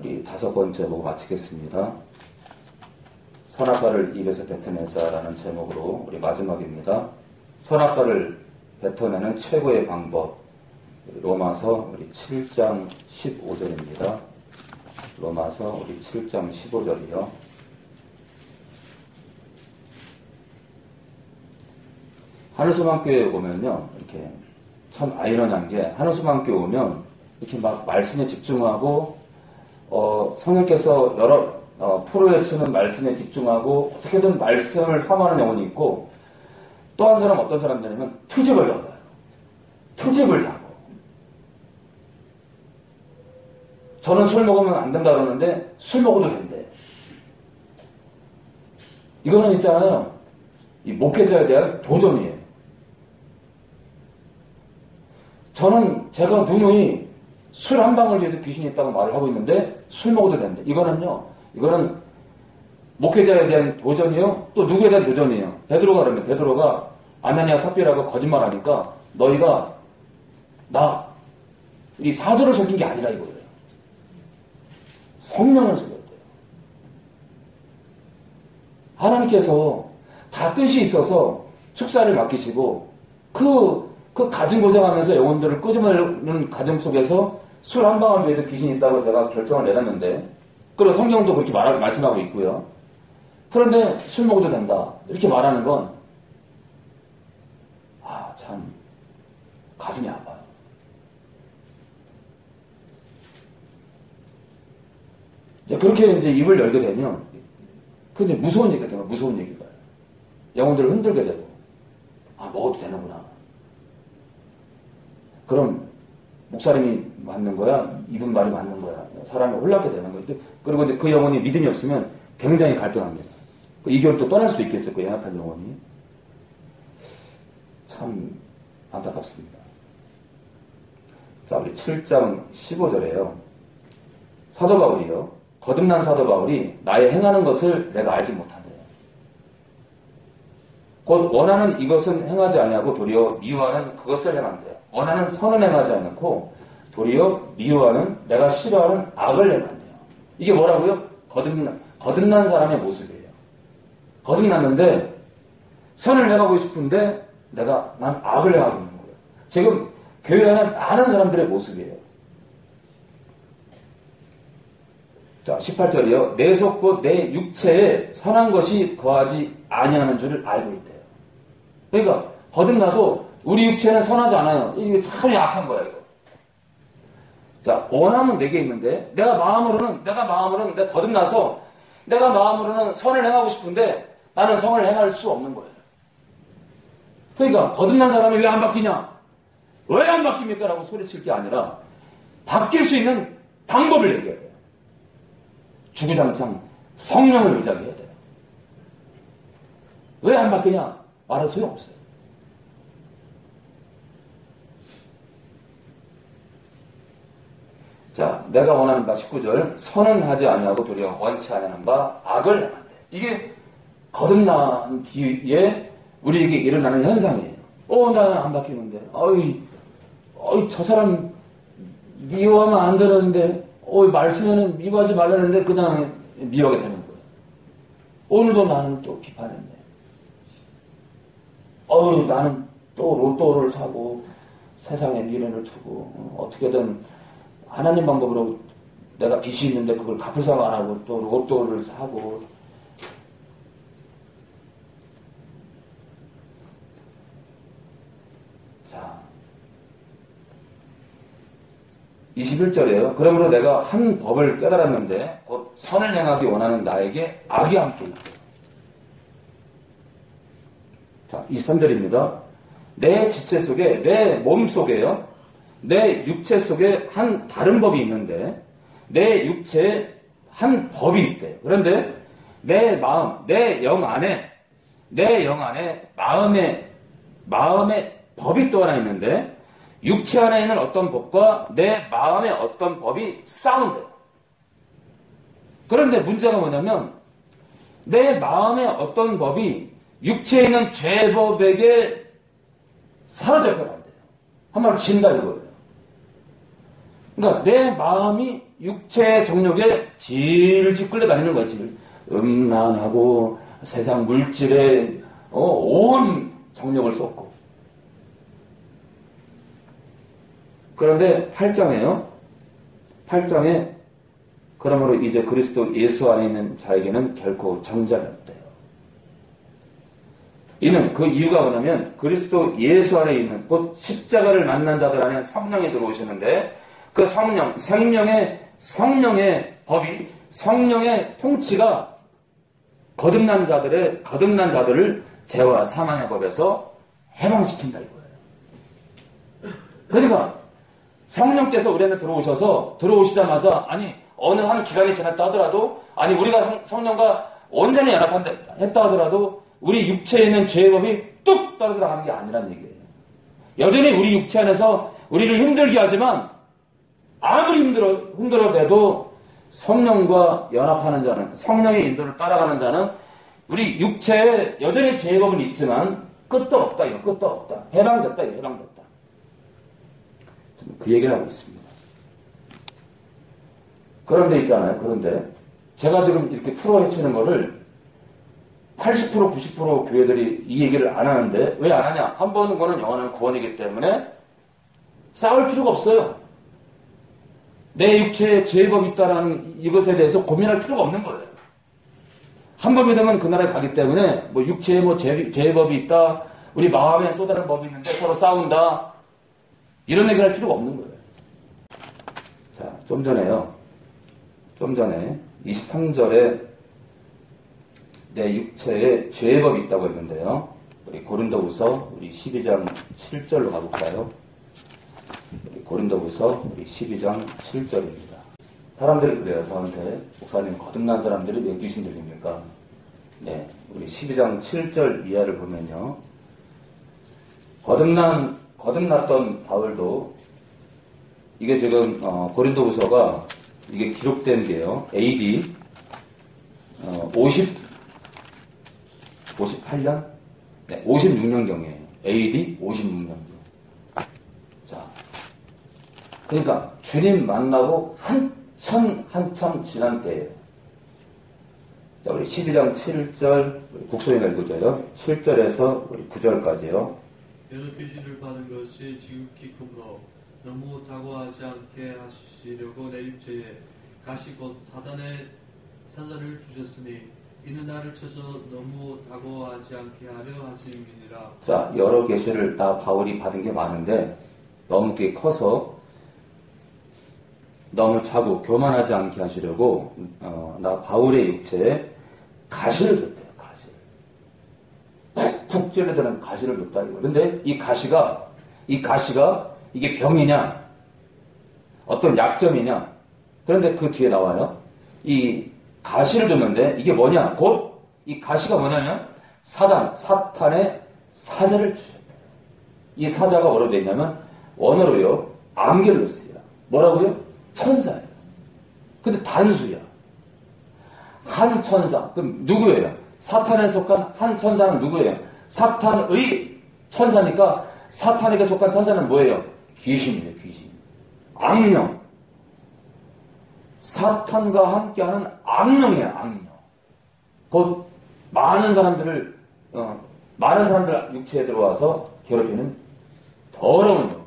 우리 다섯 번째 보고 마치겠습니다. 선악과를 입에서 뱉어내자라는 제목으로 우리 마지막입니다. 선악과를 뱉어내는 최고의 방법. 로마서 우리 7장 15절입니다. 로마서 우리 7장 15절이요. 하늘소망교회 오면요, 이렇게 참 아이러니한 게 하늘소망교회 오면 이렇게 막 말씀에 집중하고 어, 성령께서 여러 어, 프로에 치는 말씀에 집중하고 어떻게든 말씀을 삼하는 영혼이 있고 또 한 사람 어떤 사람들이냐면 트집을 잡아요. 트집을 잡고 저는 술 먹으면 안 된다 그러는데 술 먹어도 된대. 이거는 있잖아요. 이 목회자에 대한 도전이에요. 저는 제가 누누이 술 한 방울 뒤에도 귀신이 있다고 말을 하고 있는데 술 먹어도 된대. 이거는요. 이거는 목회자에 대한 도전이요. 또 누구에 대한 도전이에요. 베드로가 그러면 베드로가 아나니아 삽비라고 거짓말하니까 너희가 나 이 사도를 속인 게 아니라 이거예요. 성령을 속였대요. 하나님께서 다 뜻이 있어서 축사를 맡기시고 그, 그 가진 고생하면서 영혼들을 끄집어내는 가정 속에서 술 한 방울 뒤에도 귀신이 있다고 제가 결정을 내렸는데 그리고 성경도 그렇게 말, 말씀하고 있고요. 그런데 술 먹어도 된다. 이렇게 말하는 건, 아, 참, 가슴이 아파요. 이제 그렇게 이제 입을 열게 되면, 근데 무서운 얘기가 되요 무서운 얘기가. 영혼들을 흔들게 되고, 아, 먹어도 되는구나. 그럼, 목사님이 맞는 거야? 이분 말이 맞는 거야? 사람이 혼란게 되는 거예요. 그리고 이제 그 영혼이 믿음이 없으면 굉장히 갈등합니다. 그이 교를 또 떠날 수도 있겠죠. 그 연약한 영혼이. 참 안타깝습니다. 자, 우리 7장 15절에요. 사도 바울이요. 거듭난 사도 바울이 나의 행하는 것을 내가 알지 못한대요. 곧 원하는 이것은 행하지 아니하고 도리어 미워하는 그것을 행한대요. 원하는 선은 행하지 않고 도리어 미워하는 내가 싫어하는 악을 행한대요. 이게 뭐라고요? 거듭난, 거듭난 사람의 모습이에요. 거듭났는데 선을 행하고 싶은데 내가 난 악을 행하고 있는 거예요. 지금 교회 안에 많은 사람들의 모습이에요. 자, 18절이요. 내 속고 내 육체에 선한 것이 거하지 아니하는 줄을 알고 있대요. 그러니까 거듭나도 우리 육체는 선하지 않아요. 이게 참 약한 거야, 이거. 자, 원함은 내게 있는데, 내가 마음으로는, 내가 마음으로는, 내가 거듭나서, 내가 마음으로는 선을 행하고 싶은데, 나는 성을 행할 수 없는 거예요. 그러니까, 거듭난 사람이 왜 안 바뀌냐? 왜 안 바뀝니까? 라고 소리칠 게 아니라, 바뀔 수 있는 방법을 얘기해야 돼요. 주구장창 성령을 의지하게 해야 돼요. 왜 안 바뀌냐? 말할 소용없어요. 자, 내가 원하는 바 19절 선은 하지 아니하고 도리어 원치 않는 바 악을 행한대. 이게 거듭난 뒤에 우리에게 일어나는 현상이에요. 어, 나안 바뀌는데. 어이, 어이, 저 사람 미워하면 안 되는데, 어이, 말씀에는 미워하지 말라는데 그냥 미워하게 되는 거예요. 오늘도 나는 또 비판했네. 어이, 나는 또 로또를 사고 세상에 미련을 두고 어, 어떻게든 하나님 방법으로 내가 빚이 있는데 그걸 갚을 생각 안 하고 또 로또를 사고 자 21절에요. 그러므로 내가 한 법을 깨달았는데 곧 선을 행하기 원하는 나에게 악이 함께. 자 23절입니다. 내 지체 속에 내 몸 속에요. 내 육체 속에 한 다른 법이 있는데 내 육체에 한 법이 있대요. 그런데 내 마음, 내 영 안에 내 영 안에 마음의 마음의 법이 또 하나 있는데 육체 안에 있는 어떤 법과 내 마음의 어떤 법이 싸운대요. 그런데 문제가 뭐냐면 내 마음의 어떤 법이 육체에 있는 죄법에게 안 돼요. 한마디로 진다 이거예요. 그러니까 내 마음이 육체의 정욕에 질질 끌려다니는 거지. 음란하고 세상 물질에 어, 온 정력을 쏟고. 그런데 8장에요. 8장에 그러므로 이제 그리스도 예수 안에 있는 자에게는 결코 정죄이 없대요. 이는 그 이유가 뭐냐면 그리스도 예수 안에 있는 곧 십자가를 만난 자들 안에 성령이 들어오시는데 그 성령, 생명의 성령의 법이 성령의 통치가 거듭난 자들의 거듭난 자들을 죄와 사망의 법에서 해방시킨다 이거예요. 그러니까 성령께서 우리한테 들어오셔서 들어오시자마자 아니 어느 한 기간이 지났다 하더라도 아니 우리가 성, 령과 온전히 연합한다 했다 하더라도 우리 육체에 있는 죄의 법이 뚝 떨어져 나가는 게 아니란 얘기예요. 여전히 우리 육체 안에서 우리를 힘들게 하지만 아무리 힘들어 힘들어도 성령과 연합하는 자는 성령의 인도를 따라가는 자는 우리 육체에 여전히 죄의 법은 있지만 끝도 없다 이거 끝도 없다 해방됐다 이거 해방됐다. 그 얘기를 하고 있습니다. 그런데 있잖아요. 그런데 제가 지금 이렇게 풀어 헤치는 거를 80% 90% 교회들이 이 얘기를 안 하는데 왜 안 하냐? 한 번은 거는 영원한 구원이기 때문에 싸울 필요가 없어요. 내 육체에 죄법이 있다라는 이것에 대해서 고민할 필요가 없는 거예요. 한 번 믿으면 그 나라에 가기 때문에 뭐 육체에 뭐 죄, 죄법이 있다, 우리 마음에 또 다른 법이 있는데 서로 싸운다, 이런 얘기를 할 필요가 없는 거예요. 자, 좀 전에요. 좀 전에 23절에 내 육체에 죄법이 있다고 했는데요. 우리 고린도후서 우리 12장 7절로 가볼까요? 고린도후서 우리 12장 7절입니다. 사람들이 그래요. 저한테 목사님 거듭난 사람들이 왜 귀신 들립니까? 네, 우리 12장 7절 이하를 보면요. 거듭난 거듭났던 바울도 이게 지금 어, 고린도후서가 이게 기록된 게요. AD 어, 50 58년 네, 56년경이에요. AD 56년경. 자, 그러니까 주님 만나고 한참 한참 지난 때예요. 자, 우리 12장 7절 국소인 읽어줘요. 7절에서 우리 9절까지요. 여러 귀신을 받은 것이 지극히 큰거 너무 자고하지 않게 하시려고 내 육체에 가시 곧 사단의 사자를 주셨으니 이는 나를 쳐서 너무 자고하지 않게 하려 하심이니라. 자 여러 계시를 다 바울이 받은 게 많은데 너무 게 커서 너무 자고 교만하지 않게 하시려고 어, 나 바울의 육체에 가시를 줬대요. 푹 찔러드는 가시를 줬다 이거. 근데 이 가시가 이 가시가 이게 병이냐 어떤 약점이냐 그런데 그 뒤에 나와요. 이 가시를 줬는데 이게 뭐냐 곧 이 가시가 뭐냐면 사단 사탄의 사자를 주셨다. 이 사자가 뭐로 되어 있냐면 원어로요 안겔로스야. 뭐라고요? 천사예요. 근데 단수야. 한 천사. 그럼 누구예요? 사탄에 속한 한 천사는 누구예요? 사탄의 천사니까 사탄에게 속한 천사는 뭐예요? 귀신이에요, 귀신. 악령. 사탄과 함께하는 악령이에요, 악령. 곧 많은 사람들을 어, 많은 사람들 육체에 들어와서 괴롭히는 더러운 영.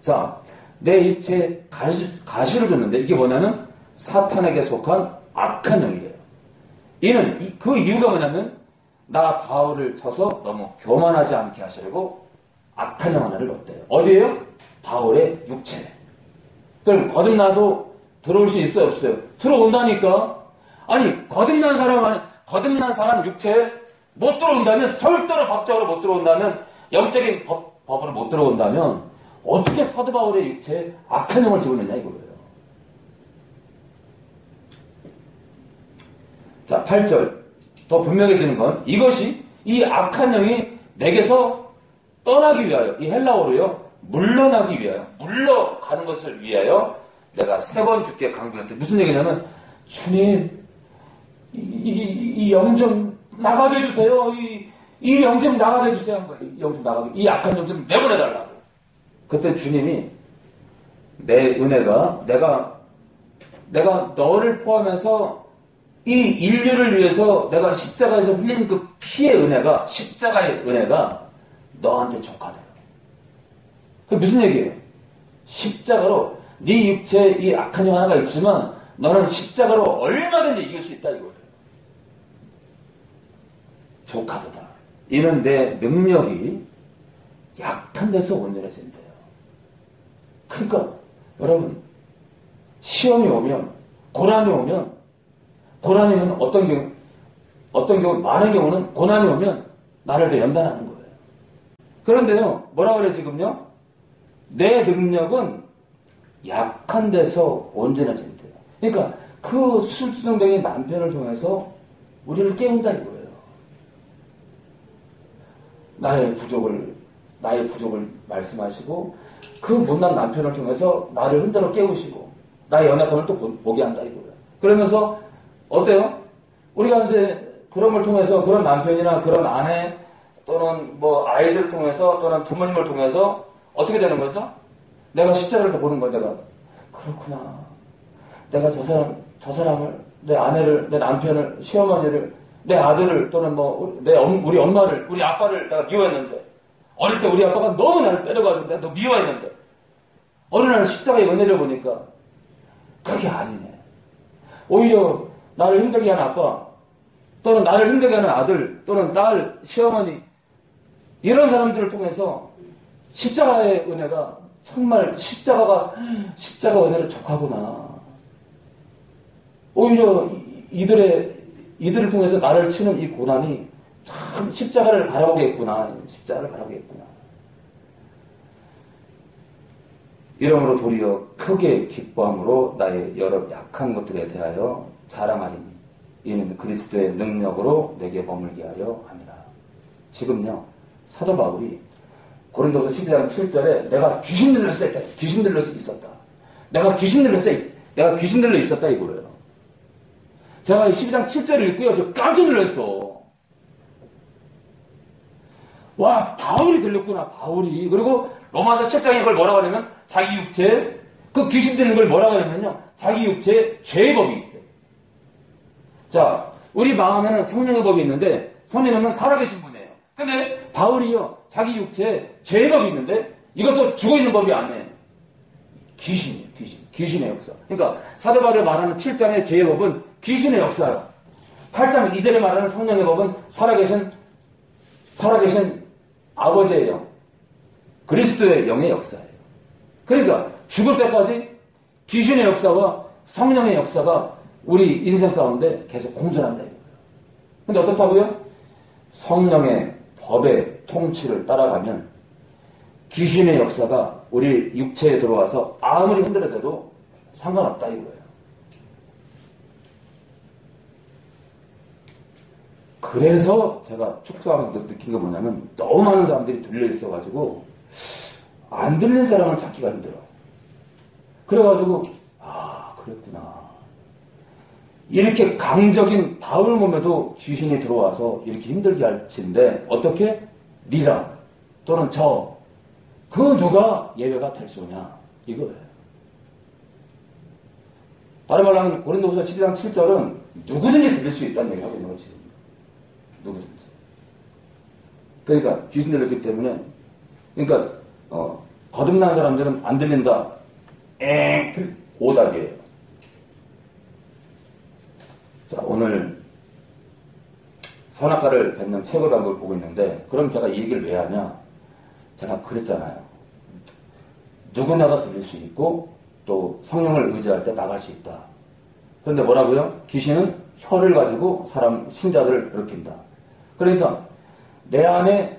자, 내 육체에 가시, 가시를 줬는데 이게 뭐냐면 사탄에게 속한 악한 영이에요. 이는 그 이유가 뭐냐면 나 바울을 쳐서 너무 교만하지 않게 하시려고 악한 영 하나를 넣었대요. 어디에요? 바울의 육체. 그럼 거듭나도 들어올 수 있어요, 없어요? 들어온다니까. 아니, 거듭난 사람, 거듭난 사람 육체에 못 들어온다면, 절대로 법적으로 못 들어온다면, 영적인 법, 법으로 못 들어온다면, 어떻게 사도 바울의 육체에 악한 영을 집어넣냐, 이거예요. 자, 8절. 더 분명해지는 건 이것이 이 악한 영이 내게서 떠나기 위하여 이 헬라어로요 물러나기 위하여 물러가는 것을 위하여 내가 세번 죽게 강구했대 무슨 얘기냐면 주님 이영좀 나가게 해주세요. 이영좀 나가게 해주세요. 이영좀 나가게. 이 악한 영 좀 내보내달라고 그때 주님이 내 은혜가 내가 내가 너를 포함해서 이 인류를 위해서 내가 십자가에서 흘린 그 피의 은혜가 십자가의 은혜가 너한테 족하다. 그게 무슨 얘기예요? 십자가로 네 육체에 이 악한 영 하나가 있지만 너는 십자가로 얼마든지 이길 수 있다 이거예요. 조카도다. 이는 내 능력이 약한 데서 온전해진대요. 그러니까 여러분 시험이 오면 고난이 오면 고난이 오면 어떤 경우 어떤 경우 많은 경우는 고난이 오면 나를 더 연단하는 거예요. 그런데요 뭐라 그래 지금요? 내 능력은 약한 데서 온전해진대요. 그러니까 그 술주정뱅이 남편을 통해서 우리를 깨운다 이거예요. 나의 부족을 나의 부족을 말씀하시고 그 못난 남편을 통해서 나를 흔들어 깨우시고 나의 연약함을 또 보게 한다 이거예요. 그러면서 어때요? 우리가 이제 그런 걸 통해서 그런 남편이나 그런 아내 또는 뭐 아이들을 통해서 또는 부모님을 통해서 어떻게 되는 거죠? 내가 십자가를 더 보는 거야 내가 그렇구나. 내가 저 사람 저 사람을 내 아내를 내 남편을 시어머니를 내 아들을 또는 뭐 내 우리 엄마를 우리 아빠를 내가 미워했는데 어릴 때 우리 아빠가 너무 나를 때려가지고 너 미워했는데 어느 날 십자가의 은혜를 보니까 그게 아니네. 오히려 나를 힘들게 하는 아빠 또는 나를 힘들게 하는 아들 또는 딸 시어머니 이런 사람들을 통해서 십자가의 은혜가 정말 십자가가 십자가 은혜를 족하구나. 오히려 이들의 이들을 통해서 나를 치는 이 고난이 참 십자가를 바라보겠구나. 십자가를 바라보겠구나. 이러므로 도리어 크게 기뻐함으로 나의 여러 약한 것들에 대하여 자랑하리니 이는 그리스도의 능력으로 내게 머물게 하려 함이라. 지금요 사도 바울이 고린도서 12장 7절에 내가 귀신 들렸을 때 귀신 수 있었다. 내가 귀신 들렸을 때 내가 귀신 들려 있었다 이거예요. 제가 12장 7절을 읽고요. 저 깜짝 놀랐어. 와, 바울이 들렸구나, 바울이. 그리고 로마서 7장에 그걸 뭐라고 하냐면, 자기 육체, 그 귀신 들는 걸 뭐라고 하냐면요, 자기 육체에 죄의 법이 있대. 자, 우리 마음에는 성령의 법이 있는데, 성령은 살아계신 분이에요. 근데 바울이요, 자기 육체에 죄의 법이 있는데, 이것도 죽어있는 법이 아니에요. 귀신이에요, 귀신. 귀신의 역사. 그러니까 사도 바울이 말하는 7장의 죄의 법은 귀신의 역사예요. 8장 2절에 말하는 성령의 법은 살아계신 살아계신 아버지의 영, 그리스도의 영의 역사예요. 그러니까 죽을 때까지 귀신의 역사와 성령의 역사가 우리 인생 가운데 계속 공존한다. 근데 어떻다고요? 성령의 법의 통치를 따라가면 귀신의 역사가 우리 육체에 들어와서 아무리 흔들어도 상관없다 이거예요. 그래서 제가 축소하면서 느낀 게 뭐냐면 너무 많은 사람들이 들려 있어가지고 안 들린 사람을 찾기가 힘들어. 그래가지고 아 그랬구나. 이렇게 강적인 바울 몸에도 귀신이 들어와서 이렇게 힘들게 할진데 어떻게 리라 또는 저 그 누가 예외가 될수 있냐 이거예요. 다른 말로 하면 고린도후서 12장 7절은 누구든지 들릴 수 있다는 얘기를 하고 있는 거지. 누구든지. 그러니까 귀신 들렸기 때문에 그러니까 어, 거듭난 사람들은 안 들린다. 엥 오답이에요. 자 오늘 선악과를 뱉는 책을 한걸 보고 있는데 그럼 제가 이 얘기를 왜 하냐? 제가 그랬잖아요. 누구나가 들릴 수 있고 또 성령을 의지할 때 나갈 수 있다. 그런데 뭐라고요? 귀신은 혀를 가지고 사람 신자들을 괴롭힌다. 그러니까 내 안에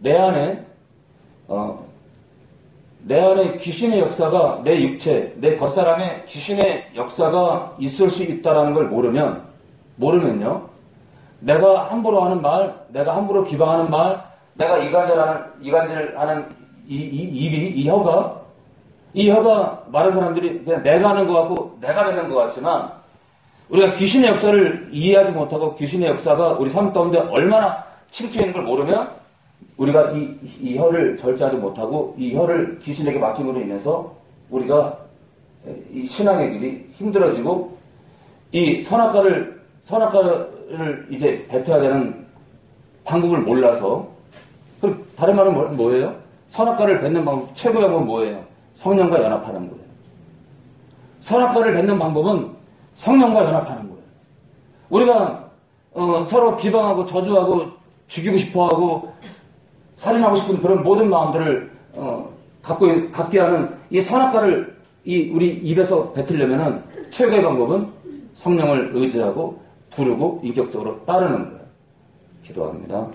내 안에 어, 내 안에 귀신의 역사가 내 육체, 내 겉사람에 귀신의 역사가 있을 수 있다라는 걸 모르면 모르면요. 내가 함부로 하는 말, 내가 함부로 비방하는 말, 내가 이간질하는 이간질하는 이, 이 입이 이 혀가 이 혀가 많은 사람들이 그냥 내가 하는 것 같고 내가 뱉는 것 같지만 우리가 귀신의 역사를 이해하지 못하고 귀신의 역사가 우리 삶 가운데 얼마나 침투해 있는 걸 모르면 우리가 이, 이 혀를 절제하지 못하고 이 혀를 귀신에게 맡김으로 인해서 우리가 이 신앙의 길이 힘들어지고 이 선악과를 선악과를 이제 뱉어야 되는 방법을 몰라서 그 다른 말은 뭐- 뭐예요? 선악과를 뱉는 방법 최고의 방법은 뭐예요? 성령과 연합하는 거예요. 선악과를 뱉는 방법은 성령과 연합하는 거예요. 우리가 어, 서로 비방하고 저주하고 죽이고 싶어하고 살인하고 싶은 그런 모든 마음들을 어, 갖고 있- 갖게 하는 이 선악과를 이 우리 입에서 뱉으려면은 최고의 방법은 성령을 의지하고 부르고 인격적으로 따르는 거예요. 기도합니다.